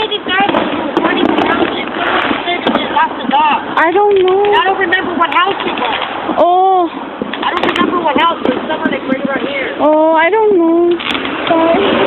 Was running and someone lost the dog? I don't know. I don't remember what house it was. Oh, I don't remember what house, but someone like right here. oh, I don't know. Sorry.